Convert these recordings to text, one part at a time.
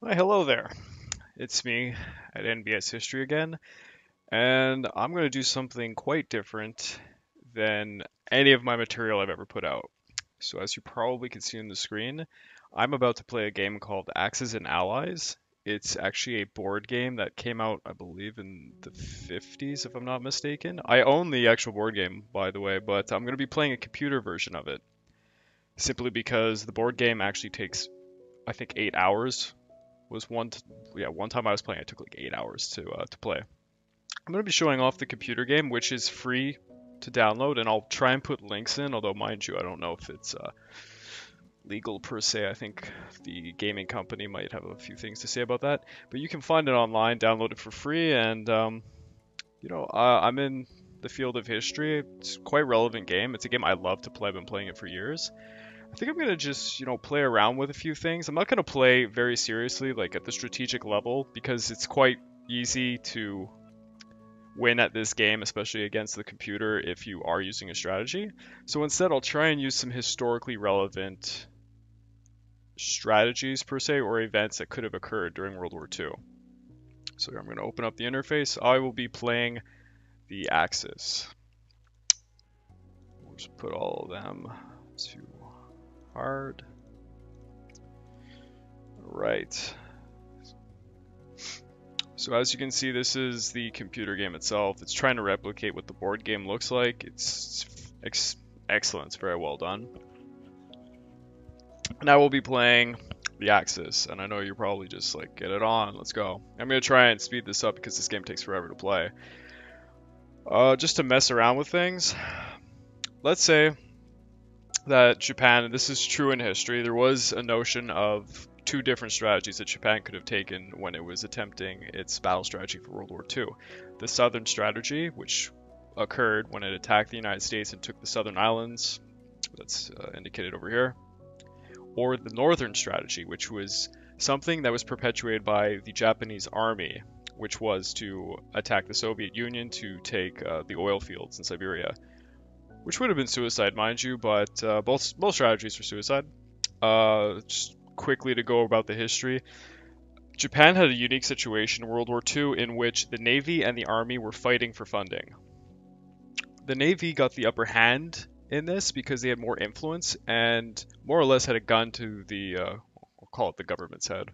Why, hello there. It's me at NBS History again, and I'm going to do something quite different than any of my material I've ever put out. So, as you probably can see on the screen, I'm about to play a game called Axis and Allies. It's actually a board game that came out, I believe, in the 50s, if I'm not mistaken. I own the actual board game, by the way, but I'm going to be playing a computer version of it. Simply because the board game actually takes, I think, eight hours was one t- yeah one time I was playing it took like eight hours to uh, to play. I'm gonna be showing off the computer game, which is free to download, and I'll try and put links in. Although mind you, I don't know if it's uh, legal per se. I think the gaming company might have a few things to say about that. But you can find it online, download it for free, and um, you know uh, I'm in the field of history. It's quite relevant game. It's a game I love to play. I've been playing it for years. I think I'm gonna just, you know, play around with a few things. I'm not gonna play very seriously, like at the strategic level, because it's quite easy to win at this game, especially against the computer if you are using a strategy. So instead, I'll try and use some historically relevant strategies per se, or events that could have occurred during World War II. So I'm gonna open up the interface. I will be playing the Axis. We'll just put all of them to hard. Right. So as you can see, this is the computer game itself. It's trying to replicate what the board game looks like. It's ex excellent. It's very well done. And I will be playing the Axis, and I know you're probably just like, get it on, let's go. I'm going to try and speed this up because this game takes forever to play. Uh, just to mess around with things, let's say that Japan, and this is true in history, there was a notion of two different strategies that Japan could have taken when it was attempting its battle strategy for World War II. The Southern strategy, which occurred when it attacked the United States and took the Southern Islands, that's uh, indicated over here, or the Northern strategy, which was something that was perpetuated by the Japanese army, which was to attack the Soviet Union to take uh, the oil fields in Siberia which would have been suicide, mind you, but uh, both both strategies were suicide. Uh, just quickly to go about the history. Japan had a unique situation in World War II in which the Navy and the Army were fighting for funding. The Navy got the upper hand in this because they had more influence and more or less had a gun to the, uh, we'll call it the government's head,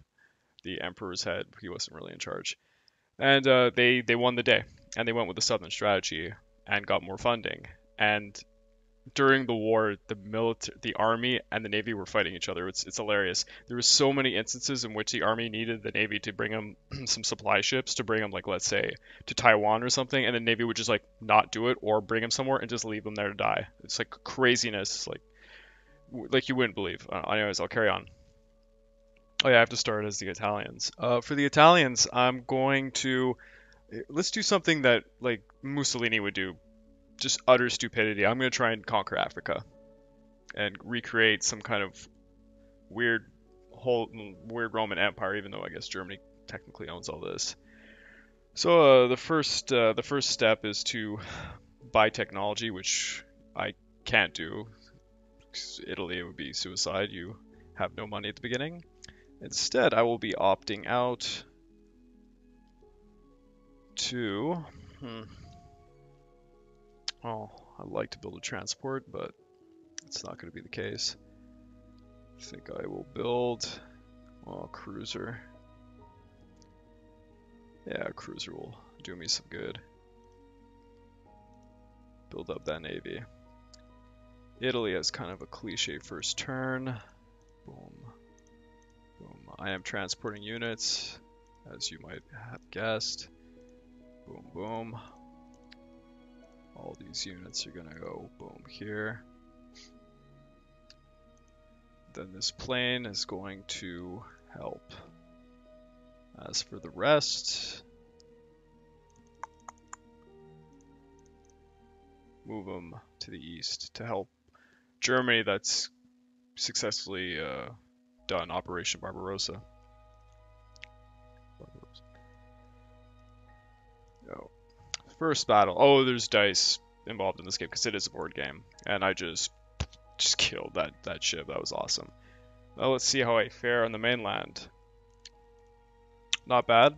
the emperor's head. He wasn't really in charge. And uh, they, they won the day and they went with the Southern strategy and got more funding and during the war, the military, the army, and the navy were fighting each other. It's it's hilarious. There was so many instances in which the army needed the navy to bring them some supply ships to bring them, like let's say, to Taiwan or something, and the navy would just like not do it or bring them somewhere and just leave them there to die. It's like craziness, like like you wouldn't believe. Uh, anyways, I'll carry on. Oh yeah, I have to start as the Italians. Uh, for the Italians, I'm going to let's do something that like Mussolini would do just utter stupidity. I'm going to try and conquer Africa and recreate some kind of weird whole weird Roman Empire, even though I guess Germany technically owns all this. So uh, the first uh, the first step is to buy technology, which I can't do. Italy, it would be suicide. You have no money at the beginning. Instead, I will be opting out to. Hmm, well, I'd like to build a transport, but it's not going to be the case. I think I will build, well, cruiser. Yeah, a cruiser will do me some good. Build up that navy. Italy has kind of a cliche first turn. Boom. Boom. I am transporting units, as you might have guessed. Boom, boom. All these units are going to go boom here. Then this plane is going to help. As for the rest, move them to the east to help Germany that's successfully uh, done Operation. Barbarossa. First battle. Oh, there's dice involved in this game because it is a board game, and I just just killed that that ship. That was awesome. Now let's see how I fare on the mainland. Not bad.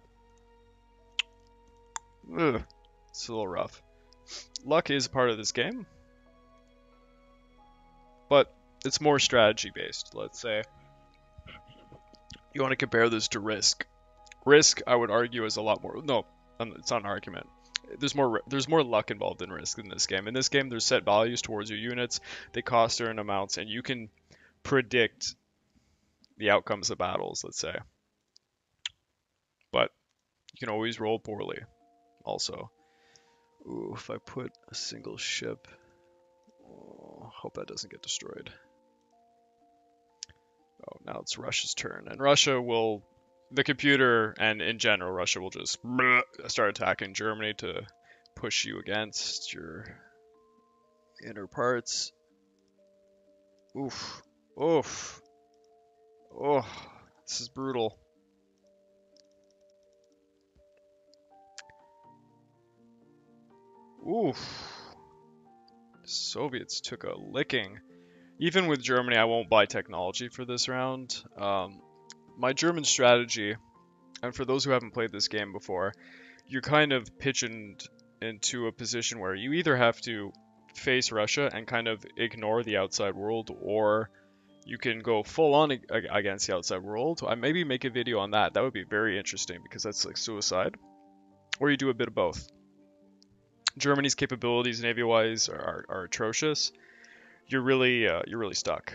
Ugh, it's a little rough. Luck is part of this game, but it's more strategy based, let's say. You want to compare this to Risk. Risk, I would argue, is a lot more. No, um, it's not an argument. There's more. There's more luck involved in Risk in this game. In this game, there's set values towards your units. They cost certain amounts, and you can predict the outcomes of battles. Let's say, but you can always roll poorly. Also, ooh, if I put a single ship, oh, hope that doesn't get destroyed. Oh, now it's Russia's turn, and Russia will, the computer and in general, Russia will just start attacking Germany to push you against your inner parts. Oof, oof, oh, this is brutal. Oof. Soviets took a licking even with Germany, I won't buy technology for this round. Um, my German strategy, and for those who haven't played this game before, you're kind of pitching into a position where you either have to face Russia and kind of ignore the outside world, or you can go full on against the outside world. I maybe make a video on that. That would be very interesting because that's like suicide. Or you do a bit of both. Germany's capabilities navy-wise are, are, are atrocious you're really uh, you're really stuck.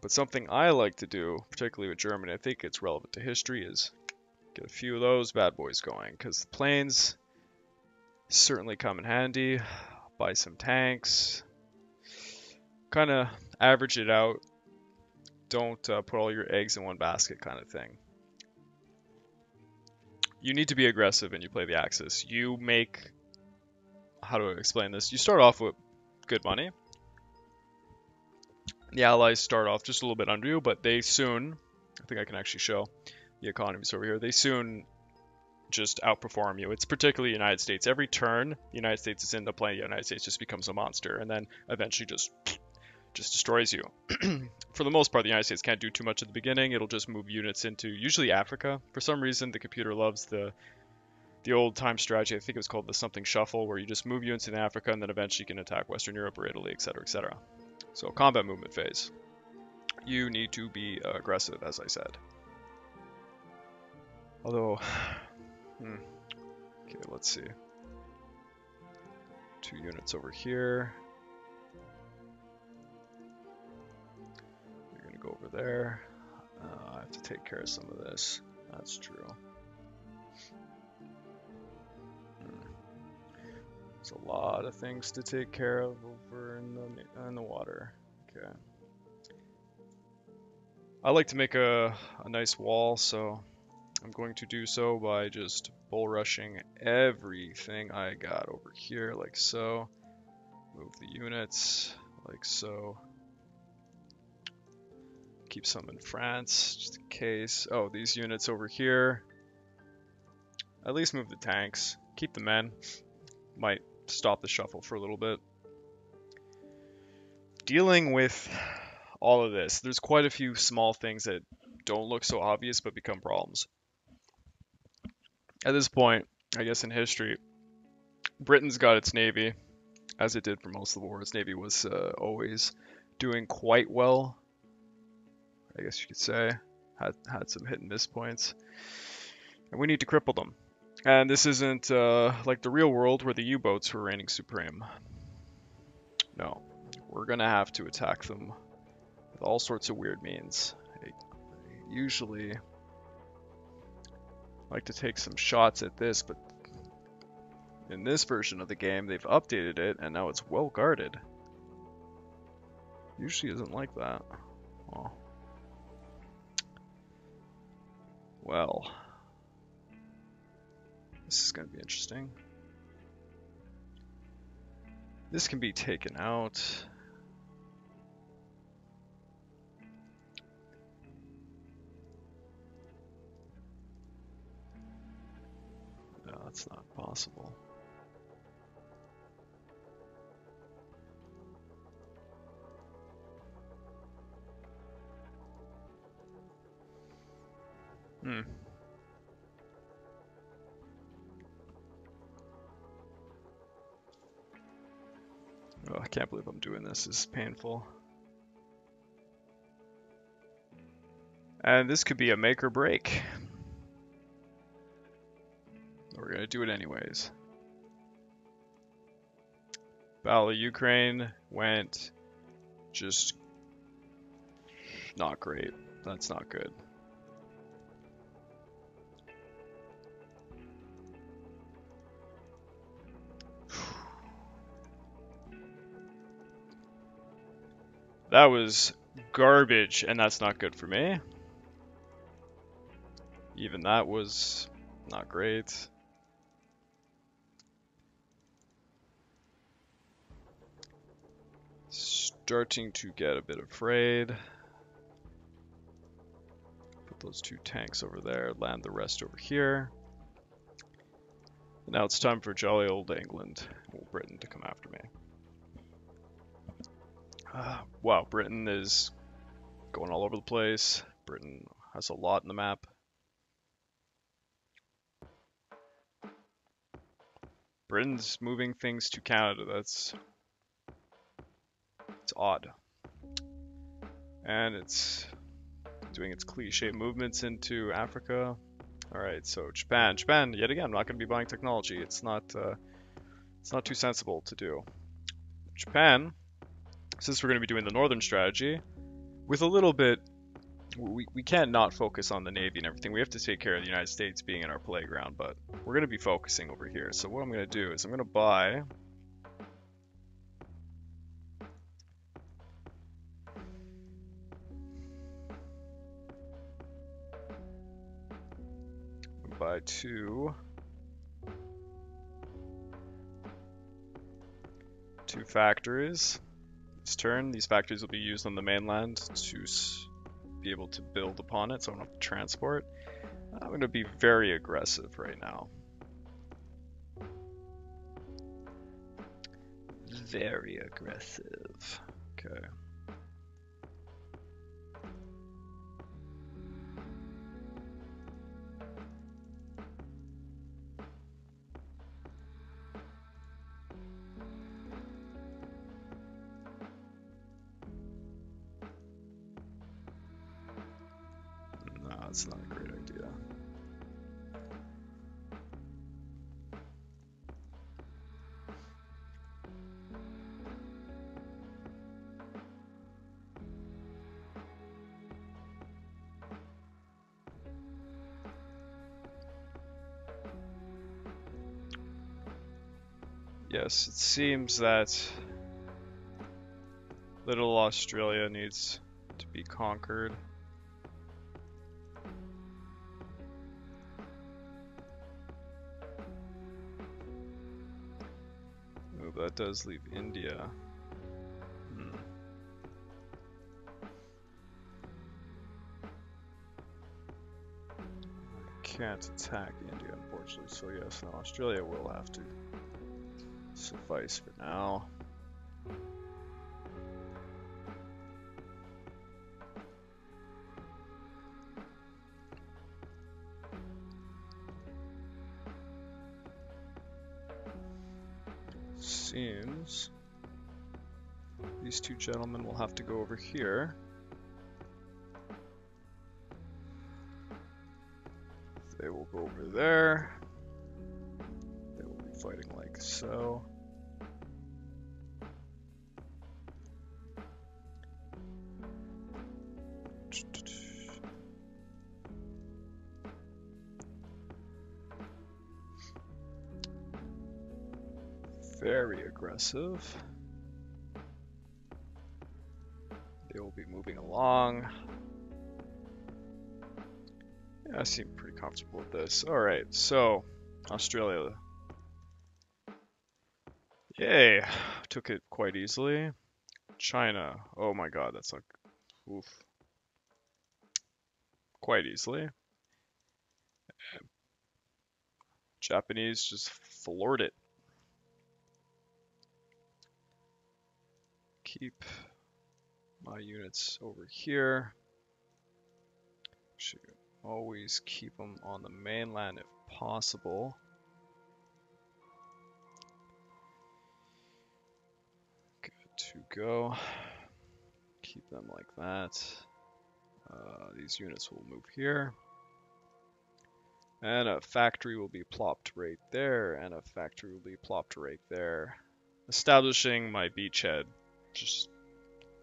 But something I like to do, particularly with Germany, I think it's relevant to history, is get a few of those bad boys going, because the planes certainly come in handy. Buy some tanks, kind of average it out. Don't uh, put all your eggs in one basket, kind of thing. You need to be aggressive and you play the Axis. You make how do I explain this? You start off with good money, the Allies start off just a little bit under you, but they soon, I think I can actually show the economies over here, they soon just outperform you. It's particularly the United States. Every turn the United States is in the play, the United States just becomes a monster, and then eventually just just destroys you. For the most part, the United States can't do too much at the beginning. It'll just move units into usually Africa. For some reason, the computer loves the the old time strategy. I think it was called the something shuffle, where you just move units in Africa and then eventually you can attack Western Europe or Italy, etc., etc. So combat movement phase. You need to be aggressive, as I said. Although, hmm. okay, let's see. Two units over here. You're gonna go over there. Uh, I have to take care of some of this. That's true. There's a lot of things to take care of over in the in the water. Okay. I like to make a, a nice wall, so I'm going to do so by just bull rushing everything I got over here, like so. Move the units, like so. Keep some in France, just in case. Oh, these units over here. At least move the tanks. Keep the men. Might stop the shuffle for a little bit. Dealing with all of this, there's quite a few small things that don't look so obvious but become problems. At this point, I guess in history, Britain's got its navy, as it did for most of the war. Its navy was uh, always doing quite well. I guess you could say had had some hit and miss points, and we need to cripple them. And this isn't uh, like the real world where the U-boats were reigning supreme. No, we're gonna have to attack them with all sorts of weird means. I usually like to take some shots at this, but in this version of the game, they've updated it, and now it's well guarded. Usually isn't like that. Well. This is going to be interesting. This can be taken out. No, that's not possible. Hmm. Can't believe I'm doing this. This is painful. And this could be a make or break. We're gonna do it anyways. Battle of Ukraine went just not great. That's not good. That was garbage, and that's not good for me. Even that was not great. Starting to get a bit afraid. Put those two tanks over there, land the rest over here. Now it's time for jolly old England, or Britain, to come after me. Wow, Britain is going all over the place. Britain has a lot in the map. Britain's moving things to Canada. That's it's odd. And it's doing its cliche movements into Africa. Alright, so Japan. Japan, yet again, I'm not going to be buying technology. It's not, uh, it's not too sensible to do. Japan since we're going to be doing the northern strategy, with a little bit, we, we can't not focus on the Navy and everything. We have to take care of the United States being in our playground, but we're going to be focusing over here. So what I'm going to do is I'm going to buy... Buy two... Two factories turn. These factories will be used on the mainland to be able to build upon it, so I don't have to transport. I'm going to be very aggressive right now. Very aggressive. Okay. Yes, it seems that little Australia needs to be conquered. Oh, that does leave India. Hmm. Can't attack India, unfortunately, so yes, now Australia will have to suffice for now. seems these two gentlemen will have to go over here. They will go over there. They will be fighting like so. They will be moving along. Yeah, I seem pretty comfortable with this. Alright, so Australia. Yay! Took it quite easily. China. Oh my god, that's like oof. Quite easily. Japanese just floored it. Keep my units over here. Should always keep them on the mainland if possible. Good. To go. Keep them like that. Uh, these units will move here. And a factory will be plopped right there, and a factory will be plopped right there. Establishing my beachhead. Just,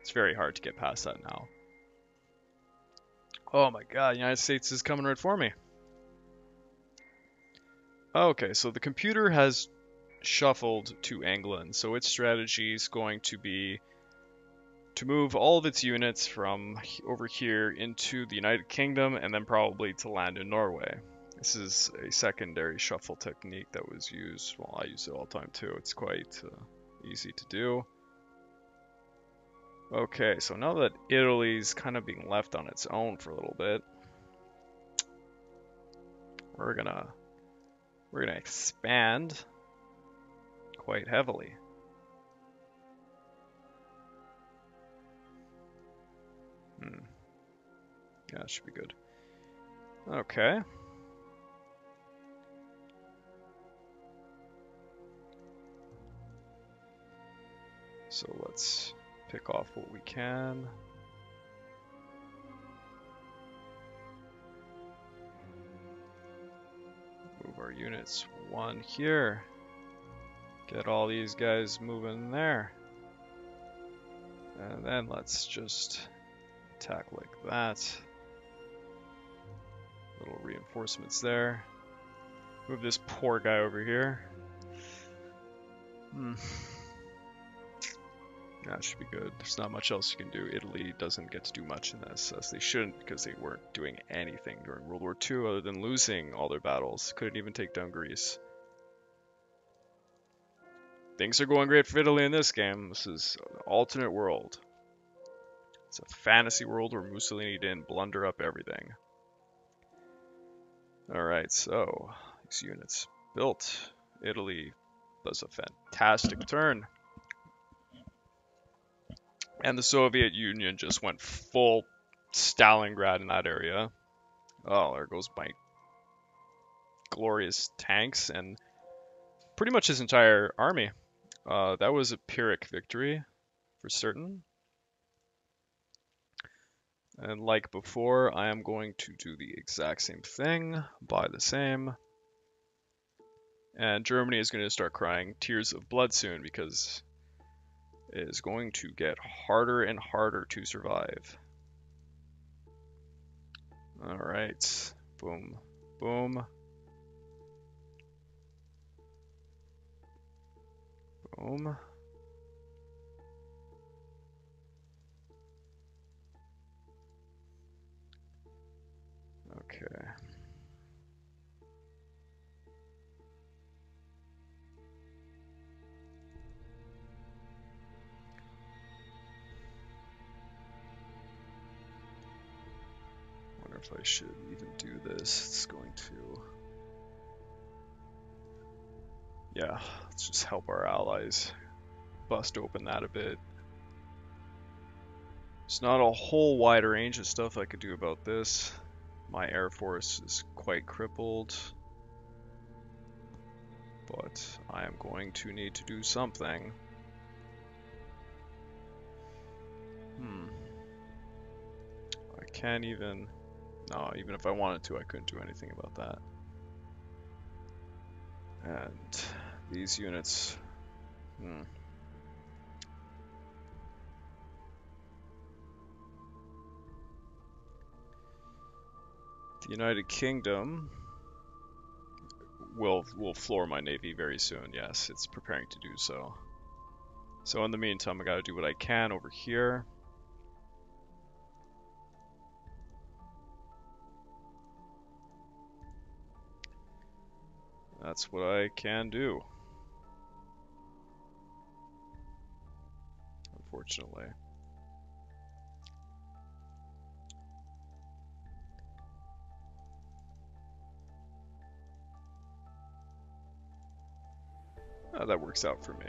it's very hard to get past that now. Oh my god, the United States is coming right for me. Okay, so the computer has shuffled to England, so its strategy is going to be to move all of its units from over here into the United Kingdom and then probably to land in Norway. This is a secondary shuffle technique that was used, well I use it all the time too, it's quite uh, easy to do. Okay, so now that Italy's kind of being left on its own for a little bit, we're gonna we're gonna expand quite heavily. Hmm. Yeah, that should be good. Okay. So let's pick off what we can. Move our units one here. Get all these guys moving there. And then let's just attack like that. Little reinforcements there. Move this poor guy over here. Hmm. That should be good. There's not much else you can do. Italy doesn't get to do much in this, as they shouldn't, because they weren't doing anything during World War II other than losing all their battles. Couldn't even take down Greece. Things are going great for Italy in this game. This is an alternate world. It's a fantasy world where Mussolini didn't blunder up everything. Alright, so these units built. Italy does a fantastic turn. And the Soviet Union just went full Stalingrad in that area. Oh, there goes my glorious tanks and pretty much his entire army. Uh, that was a Pyrrhic victory, for certain. And like before, I am going to do the exact same thing, buy the same. And Germany is going to start crying tears of blood soon because is going to get harder and harder to survive. Alright, boom, boom. Boom. If I should even do this. It's going to... Yeah, let's just help our allies bust open that a bit. It's not a whole wide range of stuff I could do about this. My air force is quite crippled. But I am going to need to do something. Hmm. I can't even... No, even if I wanted to, I couldn't do anything about that. And these units... Hmm. The United Kingdom will will floor my navy very soon. Yes, it's preparing to do so. So in the meantime, I gotta do what I can over here. That's what I can do. Unfortunately. Oh, that works out for me.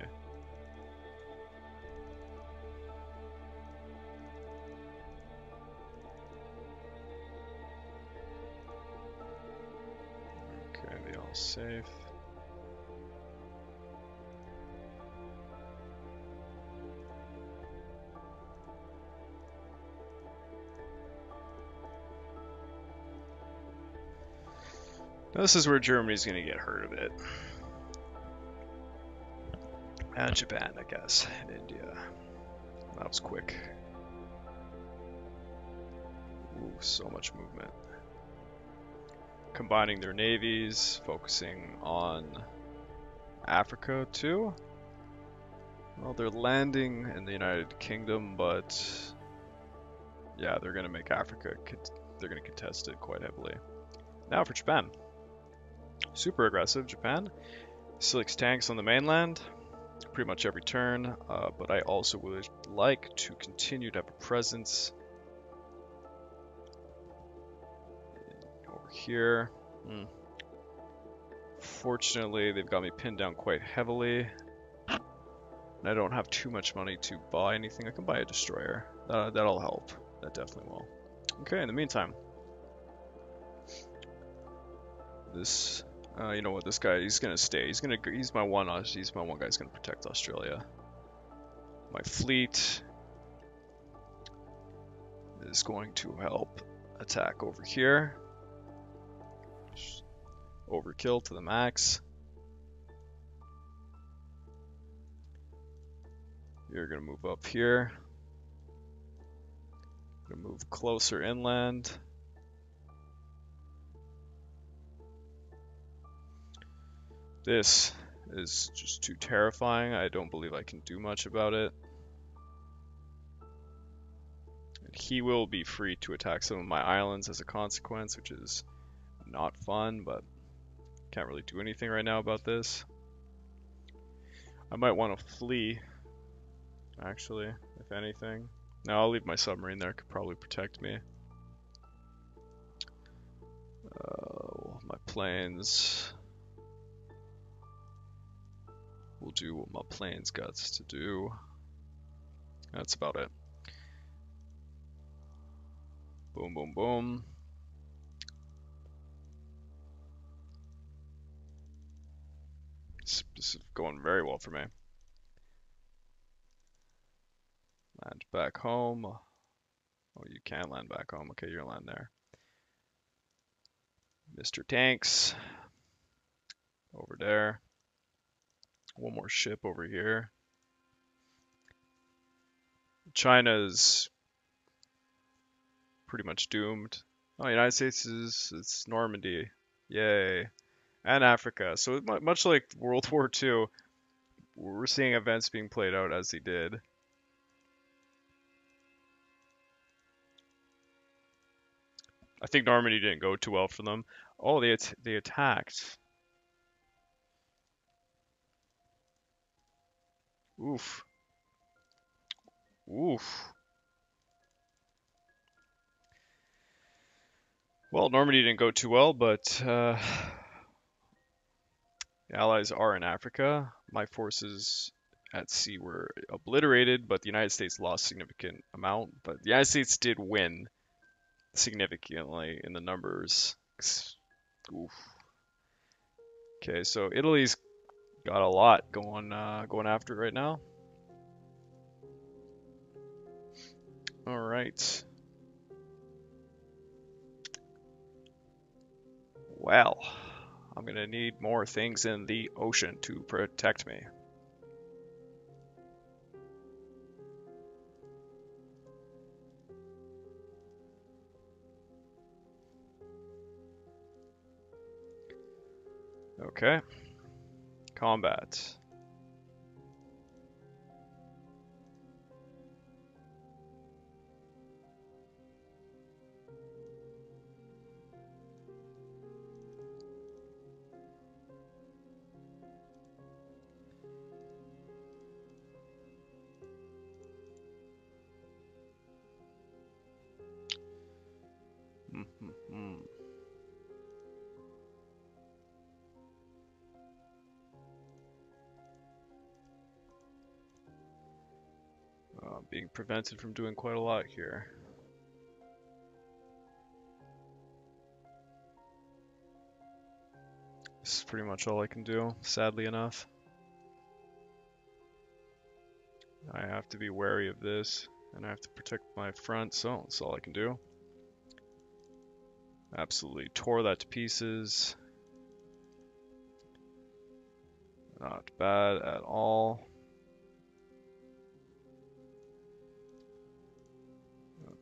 I'll save. Now this is where Germany's going to get hurt a bit. And Japan, I guess, and India. That was quick. Ooh, so much movement. Combining their navies, focusing on Africa too. Well, they're landing in the United Kingdom, but yeah, they're going to make Africa, they're going to contest it quite heavily. Now for Japan. Super aggressive, Japan. Selects tanks on the mainland, pretty much every turn, uh, but I also would like to continue to have a presence here. Hmm. Fortunately, they've got me pinned down quite heavily. And I don't have too much money to buy anything. I can buy a destroyer. Uh, that'll help. That definitely will. Okay, in the meantime. This, uh, you know what, this guy, he's gonna stay. He's gonna, he's my one, uh, he's my one guy. He's gonna protect Australia. My fleet is going to help attack over here. Overkill to the max. You're going to move up here. Gonna move closer inland. This is just too terrifying. I don't believe I can do much about it. And he will be free to attack some of my islands as a consequence, which is not fun, but can't really do anything right now about this. I might want to flee actually, if anything. Now I'll leave my submarine there, could probably protect me. Uh, my planes. We'll do what my planes got to do. That's about it. Boom, boom, boom. This, is going very well for me. Land back home. Oh, you can't land back home. Okay, you're land there. Mr. Tanks. Over there. One more ship over here. China's pretty much doomed. Oh, United States is it's Normandy. Yay. And Africa. So much like World War II, we're seeing events being played out as they did. I think Normandy didn't go too well for them. Oh, they at they attacked. Oof. Oof. Well, Normandy didn't go too well, but uh, Allies are in Africa. My forces at sea were obliterated, but the United States lost significant amount. But the United States did win significantly in the numbers. Oof. Okay, so Italy's got a lot going uh, going after it right now. All right. Well, I'm gonna need more things in the ocean to protect me. Okay. Combat. being prevented from doing quite a lot here. This is pretty much all I can do, sadly enough. I have to be wary of this, and I have to protect my front, so that's all I can do. Absolutely tore that to pieces. Not bad at all.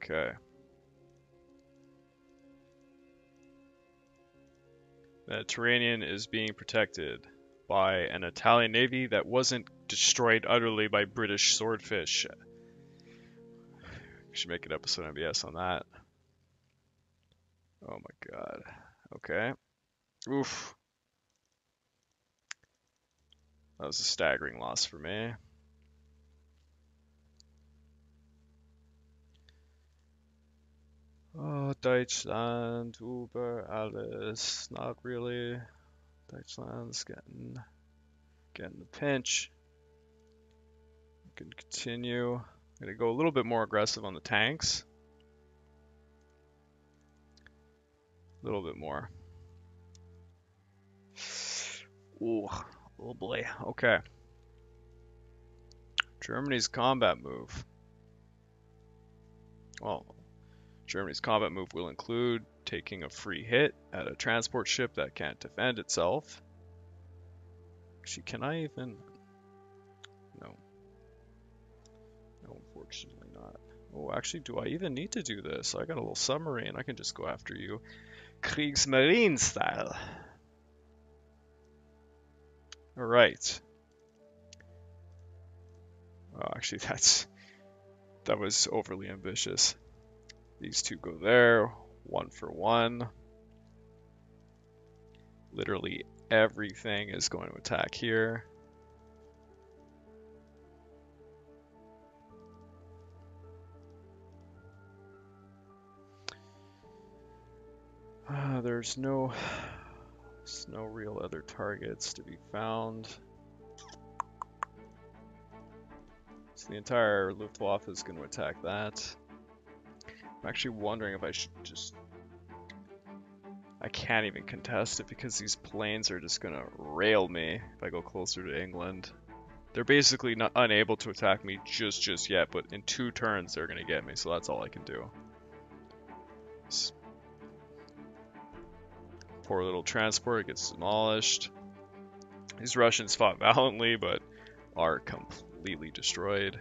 Okay. Mediterranean is being protected by an Italian navy that wasn't destroyed utterly by British swordfish. We should make an episode NBS on that. Oh my god. Okay. Oof. That was a staggering loss for me. Oh, Deutschland, Uber, alles. Not really. Deutschland's getting getting the pinch. We can continue. I'm gonna go a little bit more aggressive on the tanks. A little bit more. Ooh, oh boy. Okay. Germany's combat move. Well, Germany's combat move will include taking a free hit at a transport ship that can't defend itself. Actually, can I even... No. No, unfortunately not. Oh, actually, do I even need to do this? I got a little submarine. I can just go after you. Kriegsmarine style. Alright. Oh, actually, that's... That was overly ambitious. These two go there, one for one. Literally everything is going to attack here. Uh, there's no, there's no real other targets to be found. So the entire Luftwaffe is going to attack that. I'm actually wondering if I should just... I can't even contest it because these planes are just gonna rail me if I go closer to England. They're basically not unable to attack me just just yet, but in two turns they're gonna get me, so that's all I can do. This poor little transport gets demolished. These Russians fought valiantly, but are completely destroyed.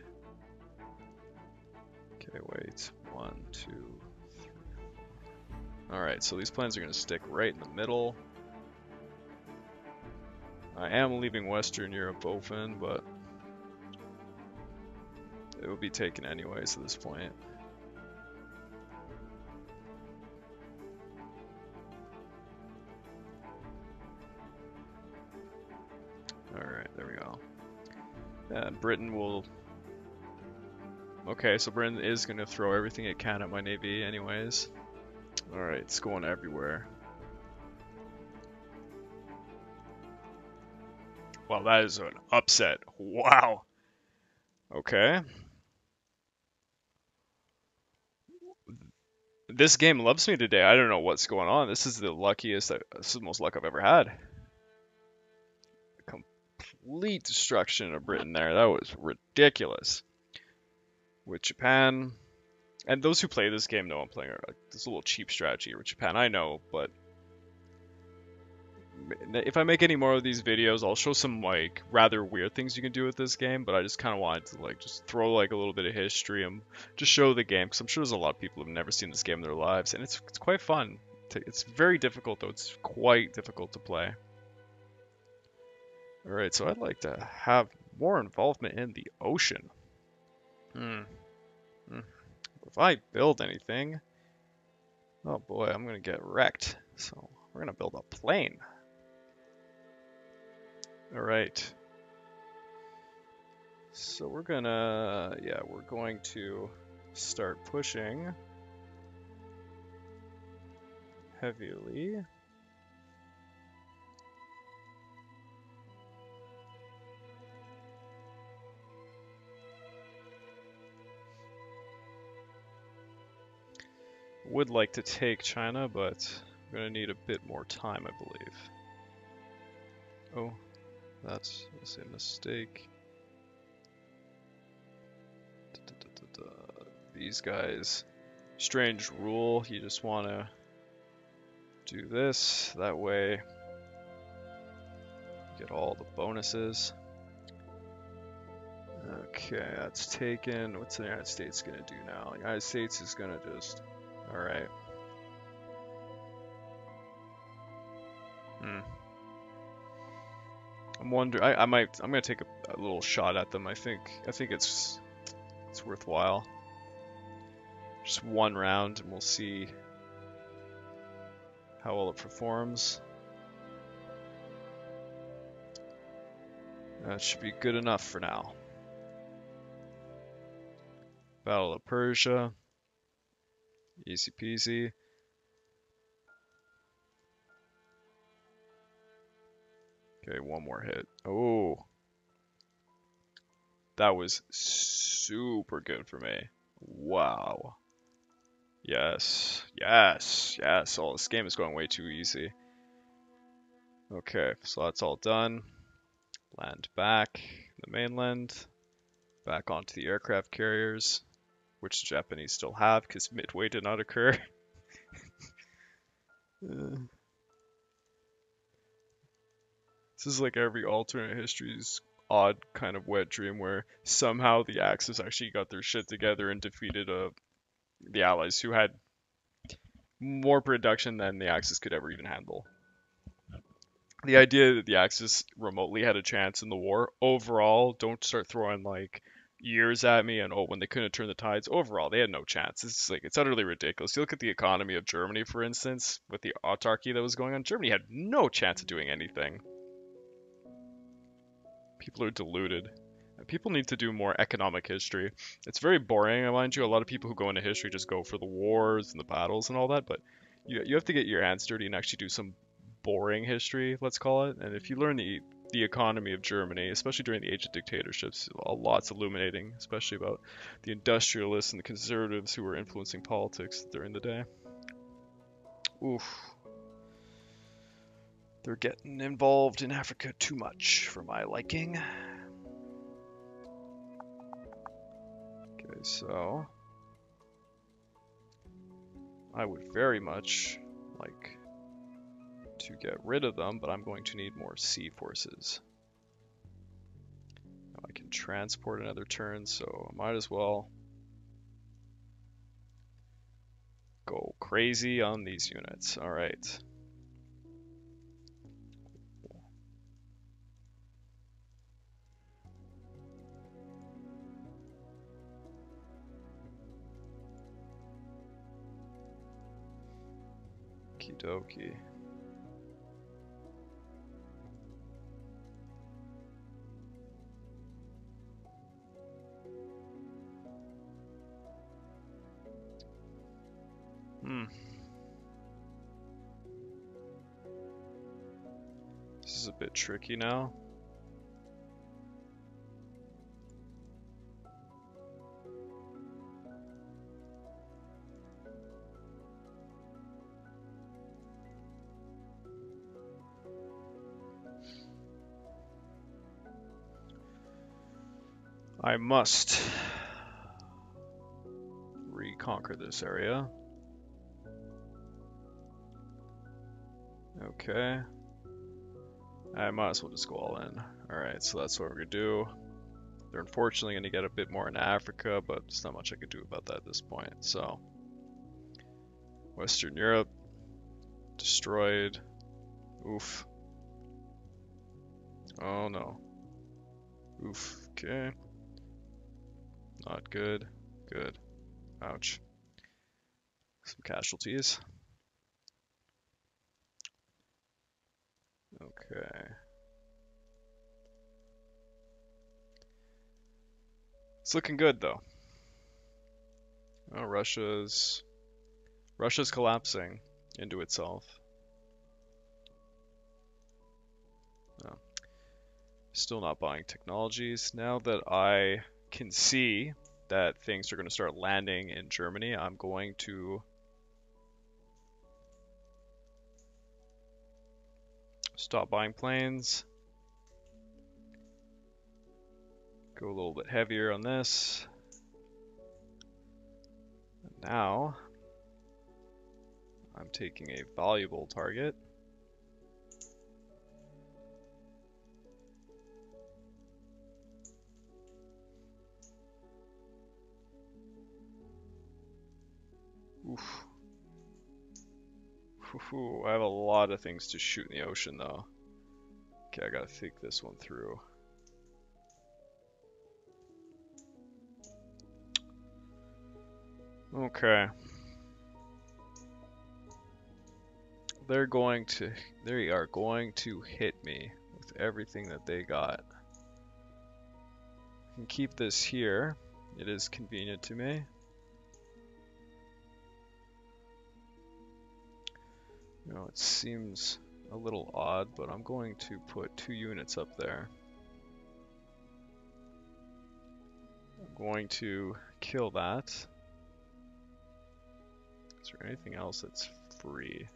Okay, wait. One, two, three. Alright, so these planes are going to stick right in the middle. I am leaving Western Europe open, but it will be taken anyways at this point. Alright, there we go. And Britain will Okay, so Britain is going to throw everything it can at my navy anyways. Alright, it's going everywhere. Well, that is an upset. Wow. Okay. This game loves me today. I don't know what's going on. This is the luckiest, uh, this is the most luck I've ever had. Complete destruction of Britain there. That was ridiculous with Japan. And those who play this game know I'm playing a, this little cheap strategy with Japan. I know, but if I make any more of these videos, I'll show some like rather weird things you can do with this game. But I just kind of wanted to like just throw like a little bit of history and just show the game because I'm sure there's a lot of people who've never seen this game in their lives, and it's it's quite fun. It's very difficult though. It's quite difficult to play. All right, so I'd like to have more involvement in the ocean. Hmm. hmm. If I build anything, oh boy, I'm gonna get wrecked. So we're gonna build a plane. All right. So we're gonna, yeah, we're going to start pushing heavily. Would like to take China, but I'm to need a bit more time, I believe. Oh, that's, that's a mistake. Da, da, da, These guys, strange rule, you just want to do this, that way Get all the bonuses. Okay, that's taken. What's the United States gonna do now? The United States is gonna just. Alright. Hmm. I'm wondering. I, I might. I'm gonna take a, a little shot at them. I think. I think it's. It's worthwhile. Just one round, and we'll see how well it performs. That should be good enough for now. Battle of Persia. Easy peasy. Okay, one more hit. Oh. That was super good for me. Wow. Yes. Yes. Yes. Oh, this game is going way too easy. Okay, so that's all done. Land back, the mainland. Back onto the aircraft carriers, which the Japanese still have because Midway did not occur. uh. This is like every alternate history's odd kind of wet dream where somehow the Axis actually got their shit together and defeated uh, the Allies who had more production than the Axis could ever even handle. The idea that the Axis remotely had a chance in the war, overall, don't start throwing like years at me and oh when they couldn't turn the tides overall they had no chance it's like it's utterly ridiculous you look at the economy of germany for instance with the autarky that was going on germany had no chance of doing anything People are deluded. People need to do more economic history. It's very boring, I mind you. A lot of people who go into history just go for the wars and the battles and all that, but you, you have to get your hands dirty and actually do some boring history, let's call it. And if you learn the the economy of Germany, especially during the age of dictatorships, a lot's illuminating, especially about the industrialists and the conservatives who were influencing politics during the day. Oof. They're getting involved in Africa too much for my liking. Okay, so... I would very much like to get rid of them, but I'm going to need more sea forces. Now I can transport another turn, so I might as well go crazy on these units. Alright. Okie dokie. Hmm. This is a bit tricky now. I must reconquer this area. Okay. I might as well just go all in. Alright, so that's what we're gonna do. They're unfortunately gonna get a bit more in Africa, but there's not much I can do about that at this point. So, Western Europe, destroyed. Oof. Oh no. Oof. Okay. Not good. Good. Ouch. Some casualties. Okay. It's looking good though. Oh, Russia's Russia's collapsing into itself. Oh. Still not buying technologies. Now that I can see that things are going to start landing in Germany, I'm going to stop buying planes. Go a little bit heavier on this. And now, I'm taking a valuable target. I have a lot of things to shoot in the ocean though. Okay, I gotta think this one through. Okay. They're going to, they are going to hit me with everything that they got. I can keep this here. It is convenient to me. Know, it seems a little odd, but I'm going to put two units up there. I'm going to kill that. Is there anything else that's free?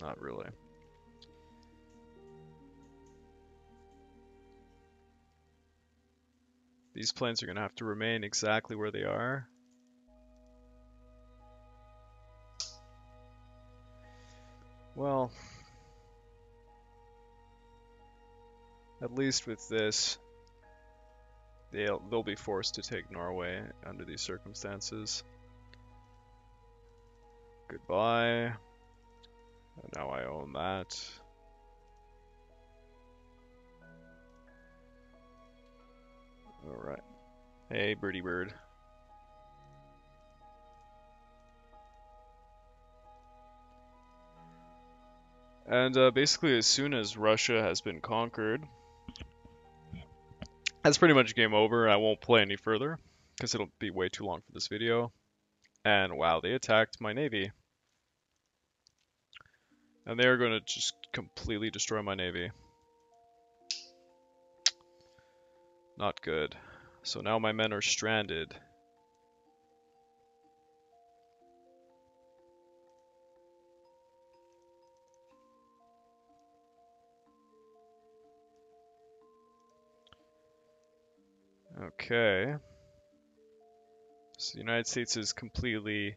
Not really. These planes are going to have to remain exactly where they are. Well, at least with this, they'll, they'll be forced to take Norway under these circumstances. Goodbye. And now I own that. Alright. Hey, birdie bird. And uh, basically, as soon as Russia has been conquered, that's pretty much game over. I won't play any further because it'll be way too long for this video. And wow, they attacked my navy. And they are going to just completely destroy my navy. Not good. So now my men are stranded. Okay. So the United States is completely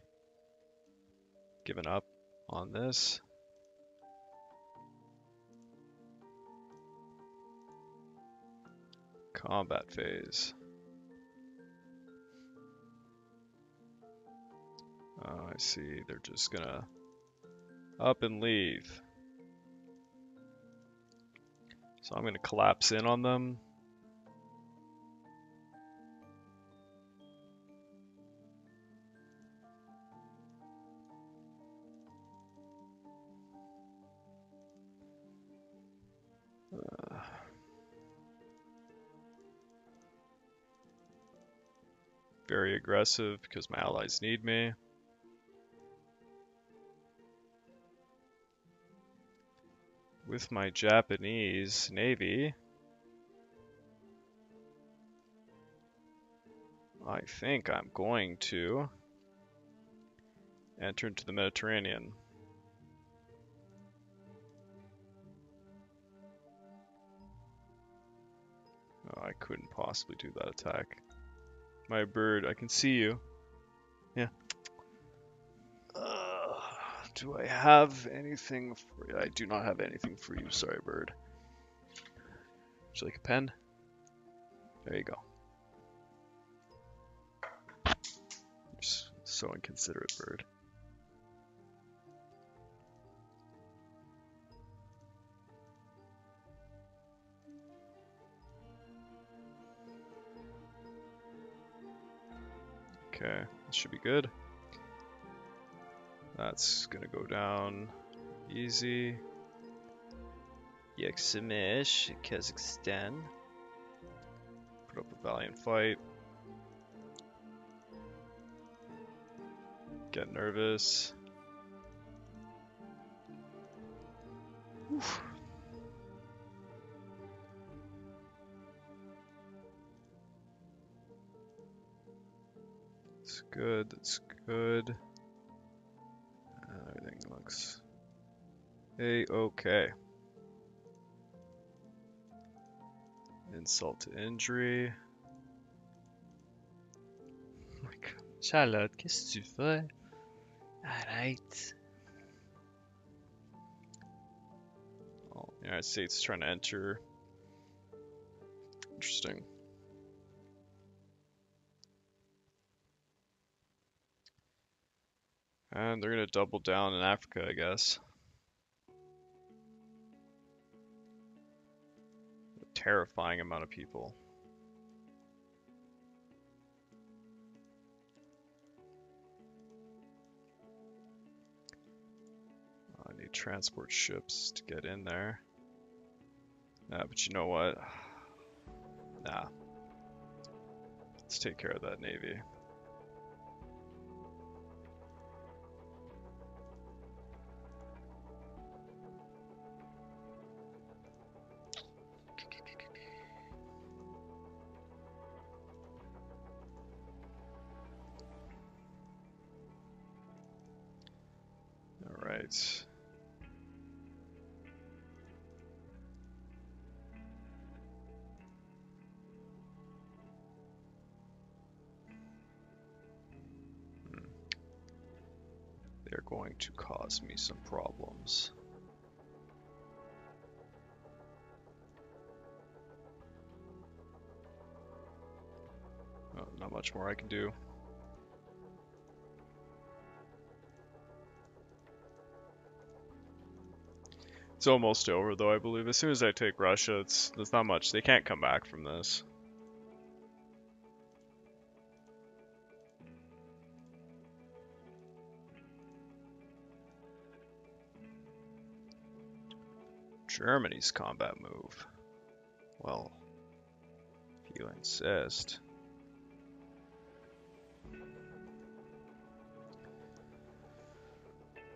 given up on this. Combat phase. Oh, I see. They're just gonna up and leave. So I'm gonna collapse in on them. Very aggressive because my allies need me. With my Japanese Navy, I think I'm going to enter into the Mediterranean. Oh, I couldn't possibly do that attack. My bird, I can see you. Yeah. Uh, do I have anything for you? I do not have anything for you, sorry bird. Would you like a pen? There you go. You're so inconsiderate, bird. Okay, this should be good. That's gonna go down easy. Yeksimish, Kazakhstan. Put up a valiant fight. Get nervous. Good, that's good. Everything looks a-okay. Insult to injury. Oh my god. Charlotte, qu'est-ce que tu fais? Arrête. Oh, United States is trying to enter. Interesting. And they're gonna double down in Africa, I guess. A terrifying amount of people. Oh, I need transport ships to get in there. Nah, but you know what? Nah. Let's take care of that navy. They're going to cause me some problems. Oh, not much more I can do. It's almost over, though, I believe. As soon as I take Russia, it's there's not much. They can't come back from this. Germany's combat move. Well, if you insist.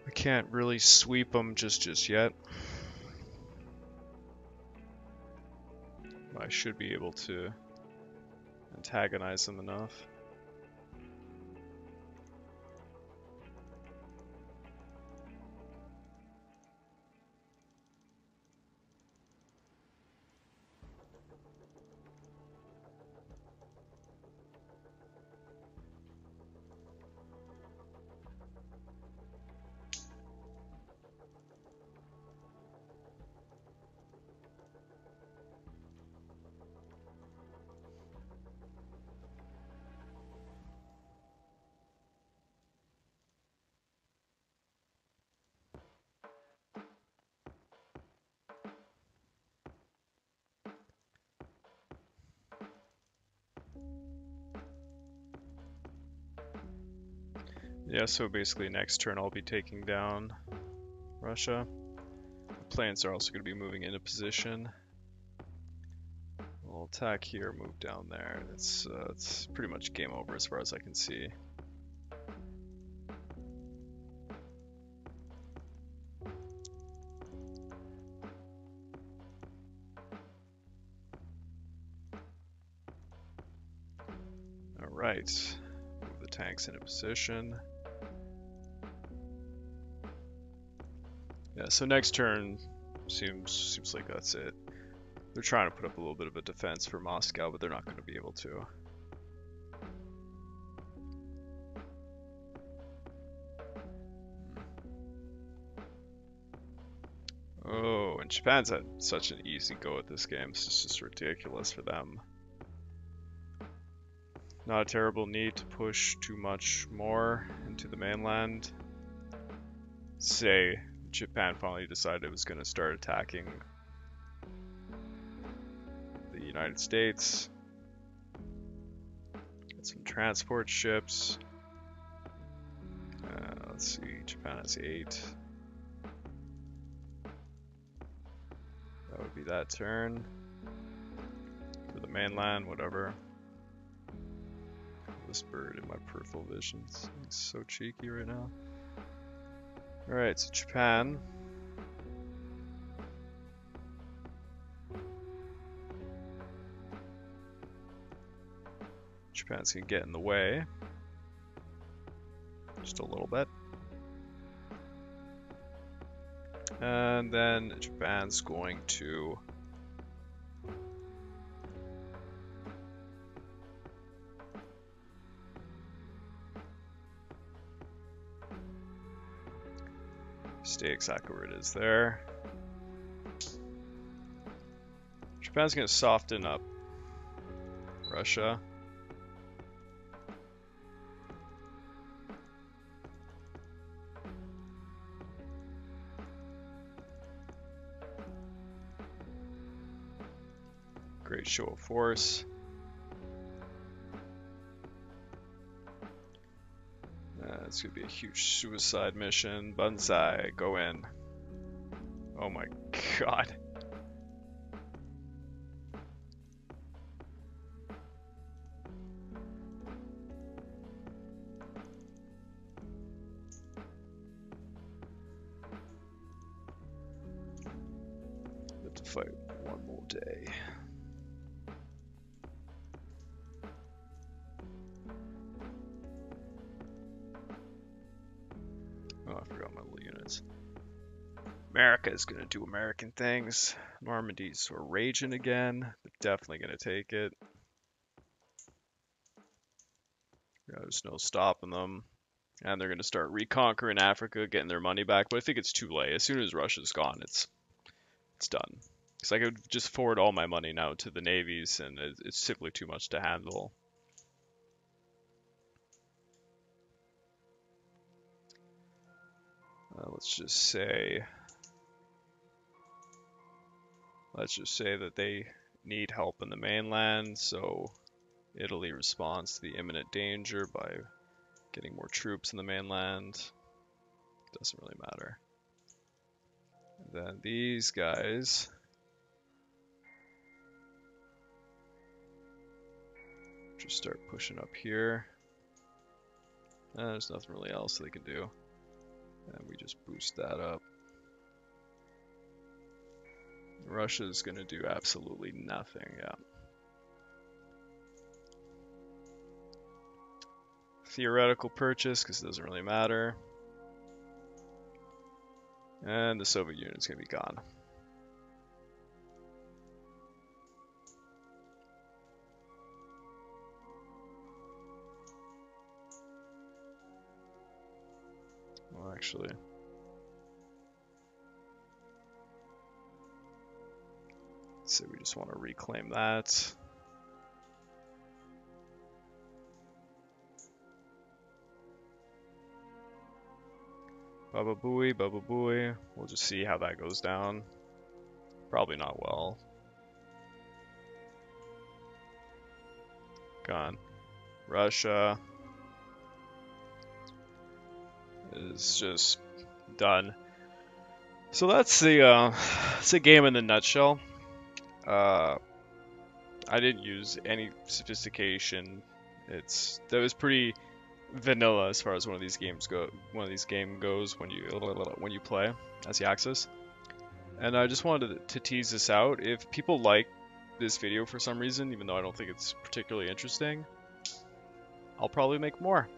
I can't really sweep them just just yet. I should be able to antagonize them enough. Yeah, so basically next turn I'll be taking down Russia. The planes are also going to be moving into position. We'll attack here, move down there. It's, uh, it's pretty much game over as far as I can see. Alright, move the tanks into position. Yeah, so next turn seems seems like that's it. They're trying to put up a little bit of a defense for Moscow, but they're not going to be able to. Oh, and Japan's had such an easy go at this game. It's just ridiculous for them. Not a terrible need to push too much more into the mainland. Say Japan finally decided it was going to start attacking the United States. Got some transport ships. Uh, let's see, Japan has eight. That would be that turn. For the mainland, whatever. This bird in my peripheral vision. It's so cheeky right now. Alright, so Japan. Japan's gonna get in the way. Just a little bit. And then Japan's going to exactly where it is there. Japan's gonna soften up Russia. Great show of force. It's gonna be a huge suicide mission. Banzai, go in. Oh my god. Have to fight one more day. Oh, I forgot my little units. America is gonna do American things. Normandy's are raging again. They're definitely gonna take it. There's no stopping them. And they're gonna start reconquering Africa, getting their money back. But I think it's too late. As soon as Russia's gone, it's it's done. Because I could just forward all my money now to the navies, and it's simply too much to handle. Uh, let's just say, let's just say that they need help in the mainland, so Italy responds to the imminent danger by getting more troops in the mainland. Doesn't really matter. And then these guys. Just start pushing up here. Uh, there's nothing really else they can do. And we just boost that up. Russia's going to do absolutely nothing, yeah. Theoretical purchase, because it doesn't really matter. And the Soviet Union's going to be gone. Well, actually... So we just want to reclaim that. Baba Booey, Baba Booey. We'll just see how that goes down. Probably not well. Gone. Russia is just done. So that's the uh, that's a game in the nutshell. Uh, I didn't use any sophistication. It's that was pretty vanilla as far as one of these games go. One of these game goes when you when you play as the Axis. And I just wanted to tease this out. If people like this video for some reason, even though I don't think it's particularly interesting, I'll probably make more.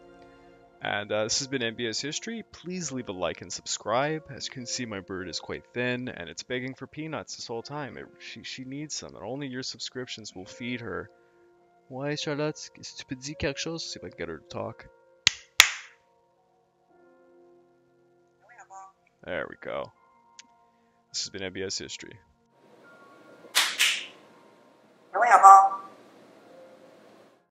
And uh, this has been NBS History. Please leave a like and subscribe. As you can see, my bird is quite thin, and it's begging for peanuts this whole time. It, she, she needs some, and only your subscriptions will feed her. Why, Charlotte? Est-ce que tu peux dire quelque chose? See if I can get her to talk. There we go. This has been NBS History.